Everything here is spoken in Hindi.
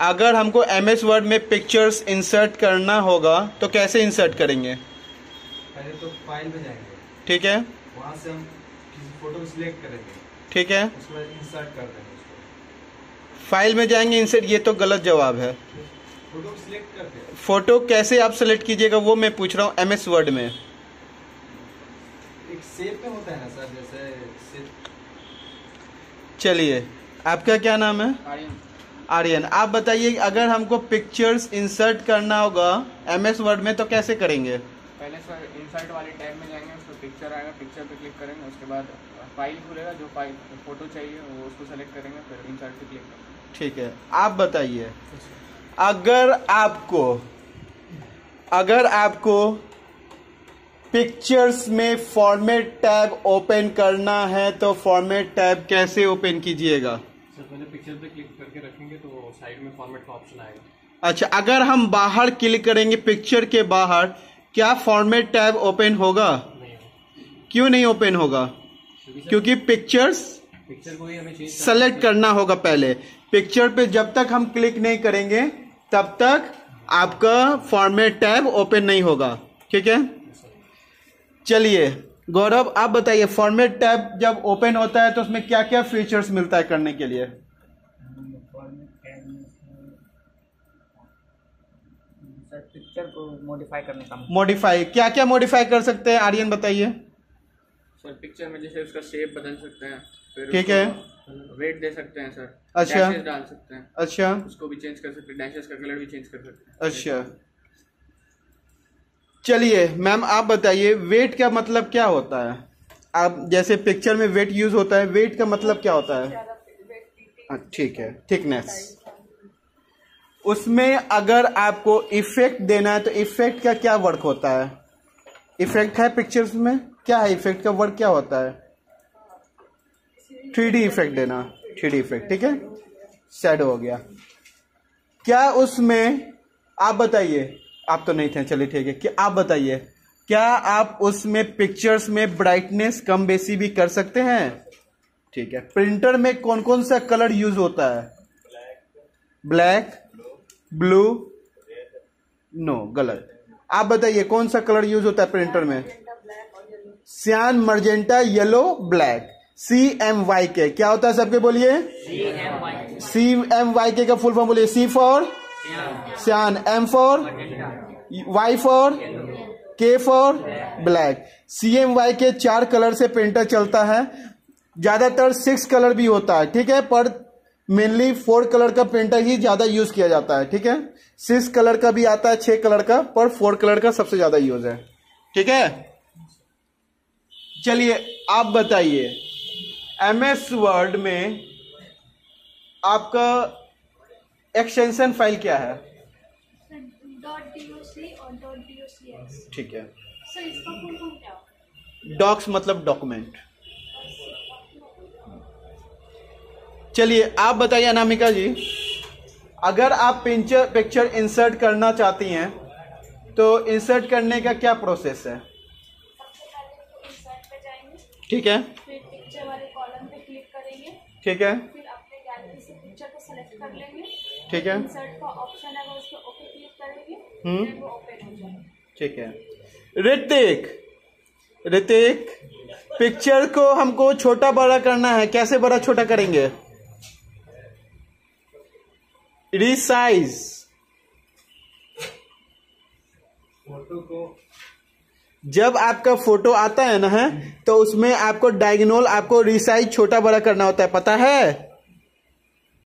अगर हमको एम एस वर्ड में पिक्चर्स इंसर्ट करना होगा तो कैसे इंसर्ट करेंगे? पहले तो फ़ाइल में जाएँगे। ठीक है? वहाँ से हम किसी फ़ोटो को सिलेक्ट करेंगे। ठीक है? उसके बाद इंसर्ट कर देंगे फ़ाइल में जाएँगे इंसर्ट ये तो गलत जवाब है। फ़ोटो सिलेक्ट करते हैं। फ़ोटो कैसे आप सेलेक्ट कीजिएगा वो मैं पूछ रहा हूँ एम एस वर्ड में। एक शेप में होता है ना सर जैसे चलिए आपका क्या नाम है? आर्यन आप बताइए अगर हमको पिक्चर्स इंसर्ट करना होगा एम एस वर्ड में तो कैसे करेंगे? पहले सर इंसर्ट वाले टैब में जाएँगे उसमें पिक्चर आएगा पिक्चर पे क्लिक करेंगे उसके बाद फ़ाइल खुलेगा जो फ़ाइल फ़ोटो चाहिए वो उसको सेलेक्ट करेंगे फिर इंसर्ट पे क्लिक करेंगे। ठीक है आप बताइए अगर आपको अगर आपको पिक्चर्स में फॉर्मेट टैब ओपन करना है तो फॉर्मेट टैब कैसे ओपन कीजिएगा? सर पहले पिक्चर पे क्लिक करके रखेंगे तो साइड में फॉर्मेट का ऑप्शन आएगा। अच्छा अगर हम बाहर क्लिक करेंगे पिक्चर के बाहर क्या फॉर्मेट टैब ओपन होगा? नहीं क्यों नहीं ओपन होगा? क्योंकि पिक्चर्स पिक्चर को ही हमें सेलेक्ट करना होगा पहले। पिक्चर पे जब तक हम क्लिक नहीं करेंगे तब तक आपका फॉर्मेट टैब ओपन नहीं होगा। ठीक है? चलिए गौरव आप बताइए फॉर्मेट टैब जब ओपन होता है तो उसमें क्या क्या फीचर्स मिलता है करने के लिए? पिक्चर को मॉडिफाई करने का। मॉडिफाई क्या क्या मॉडिफाई कर सकते हैं? आर्यन बताइए। सर पिक्चर में जैसे उसका शेप बदल सकते हैं फिर ठीक है। वेट दे सकते हैं सर। अच्छा। डाल सकते हैं। अच्छा। उसको भी चेंज कर सकते हैं डैशेस का कलर भी चेंज कर सकते हैं। अच्छा। चलिए मैम आप बताइए वेट का मतलब क्या होता है? आप जैसे पिक्चर में वेट यूज़ होता है वेट का मतलब क्या होता है? हाँ, ठीक है थिकनेस उसमें अगर आपको इफ़ेक्ट देना है तो इफ़ेक्ट का क्या वर्क होता है? इफ़ेक्ट है पिक्चर्स में? क्या है इफ़ेक्ट का वर्क क्या होता है? थ्री डी इफ़ेक्ट देना थ्री डी इफ़ेक्ट ठीक है? शेडो हो गया. क्या उसमें आप बताइए आप तो नहीं थे, चलिए ठीक है। कि आप बताइए, क्या आप उसमें पिक्चर्स में ब्राइटनेस कम बेसी भी कर सकते हैं? ठीक है। प्रिंटर में कौन कौन सा कलर यूज़ होता है? ब्लैक ब्लू नो गलत। आप बताइए, कौन सा कलर यूज़ होता है प्रिंटर में? Cyan magenta yellow black C M Y K क्या होता है सबके बोलिए? सी एम वाई के का फुल फॉर्म बोलिए। C for cyan M for Y for K for black C M Y K चार कलर से प्रिंटर चलता है। ज़्यादातर सिक्स कलर भी होता है, ठीक है? पर मेनली फोर कलर का प्रिंटर ही ज़्यादा यूज़ किया जाता है, ठीक है? सिक्स कलर का भी आता है, छह कलर का, पर फोर कलर का सबसे ज़्यादा यूज़ है, ठीक है? चलिए, आप बताइए एम एस वर्ड में आपका एक्सटेंशन फ़ाइल क्या है? ठीक है। सर इसका फुल फॉर्म क्या होता है डॉक्स मतलब डॉक्यूमेंट चलिए आप बताइए अनामिका जी अगर आप पिक्चर पिक्चर इंसर्ट करना चाहती हैं तो इंसर्ट करने का क्या प्रोसेस है? ठीक है। फिर पिक्चर वाले कॉलम पे क्लिक करेंगे। ठीक है। फिर अपने गैलरी से पिक्चर को सेलेक्ट कर लेंगे। ठीक है। इंसर्ट का ऑप्शन है उस पर ओके क्लिक करेंगे हम्म। फिर वो ओपन हो जाएगा। ठीक है। ऋतिक ऋतिक पिक्चर को हमको छोटा बड़ा करना है। कैसे बड़ा छोटा करेंगे? रिसाइज फ़ोटो को जब आपका फ़ोटो आता है ना है तो उसमें आपको डायगोनल आपको रिसाइज छोटा बड़ा करना होता है। पता है?